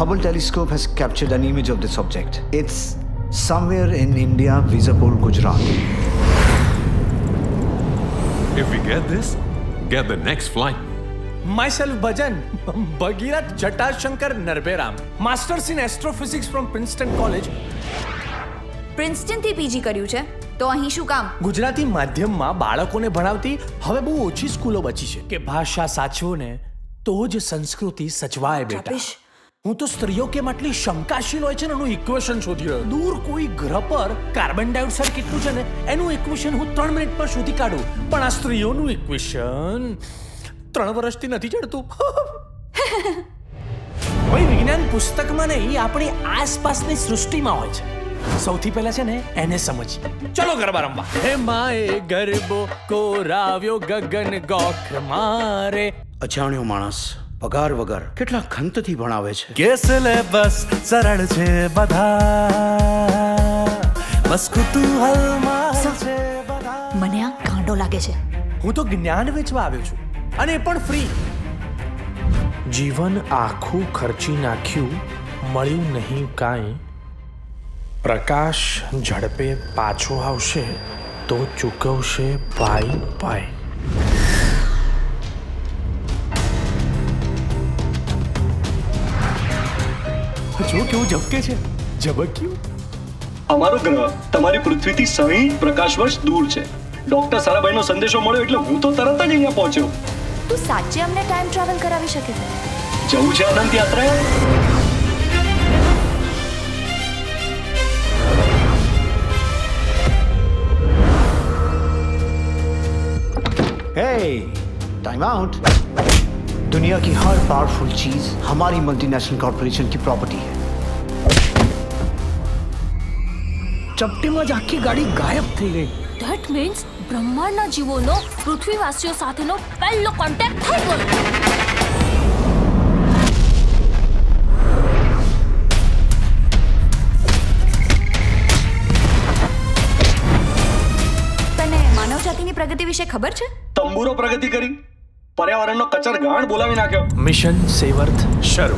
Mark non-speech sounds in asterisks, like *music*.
Hubble telescope has captured an image of this object. It's somewhere in India, Vizapur, Gujarat. If we get this, get the next flight. Myself Bhajan, Bhagirat Jatashankar Narberam, Masters in Astrophysics from Princeton College. પ્રિન્સટનથી PG કર્યું છે તો અહીં શું કામ ગુજરાતી માધ્યમમાં બાળકોને ભણાવતી હવે બહુ ઓછી સ્કૂલો બચી છે કે ભાષા સાચવો ને તો જ સંસ્કૃતિ સચવાય બેટા કપિશ. હું તો સ્ત્રીઓ કેમ આટલી શંકાશીલ હોય છે ને એનું ઇક્વેશન શોધી રહ્યો દૂર કોઈ ગ્રહ પર કાર્બન ડાયોક્સાઇડ કેટલું છે ને એનું ઇક્વેશન હું ત્રણ મિનિટ પર શોધી કાઢું. પણ આ સ્ત્રીઓનું ઇક્વેશન ત્રણ વર્ષથી નથી ચડતું. *laughs* ભાઈ વિજ્ઞાન પુસ્તકમાં નહીં આપણી આસપાસની સૃષ્ટિમાં હોય છે. સૌથી પહેલા છે ને એને સમજીએ. ચલો ગરબા રમવા. હે માએ ગરબો કોરાવ્યો ગગન ગોખ મારે. અજાણ્યો માણસ. પગાર વગર કેટલા ખંતથી ભણાવે છે. કે સિલેબસ સરળ છે બધા. બસ કુતૂહલમાં છે બધા. મને આ કાંડો લાગે છે. હું તો જ્ઞાન વેચવા આવ્યો છું અને એ પણ ફ્રી જીવન આખું ખર્ચી નાખ્યું મળ્યું નહીં કાંઈ. પ્રકાશ ઝડપે પાછો આવશે તો ચૂકવશે પાઈ પાઈ જો કેવું ઝબકે છે. ઝબક્યું અમારો ગ્રહ તમારી પૃથ્વીથી સાહીઠ પ્રકાશ વર્ષ દૂર છે. ડોક્ટર સારાભાઈનો સંદેશો મળ્યો એટલે હું તો તરત જ અહીંયા પહોંચ્યો. તું સાચે અમને ટાઈમ ટ્રાવેલ કરાવી શકે છે. જવું છે અનંત યાત્રા Hey, time out. दुनिया की हर पावरफुल चीज हमारी मल्टीनेशनल कॉर्पोरेशन की प्रॉपर्टी है ચપટીમાં જ આખી ગાડી ગાયબ થઈ ગઈ ધેટ મીન્સ બ્રહ્માંડના જીવોનો પૃથ્વીવાસીઓ સાથેનો પહેલો કોન્ટેક્ટ થઈ ગયો તને માનવજાતિની પ્રગતિ વિશે ખબર છે તંબુરો પ્રગતિ કરી પર્યાવરણનો કચર ગાણ બોલાવી નાખ્યો. મિશન સેવર્થ શરૂ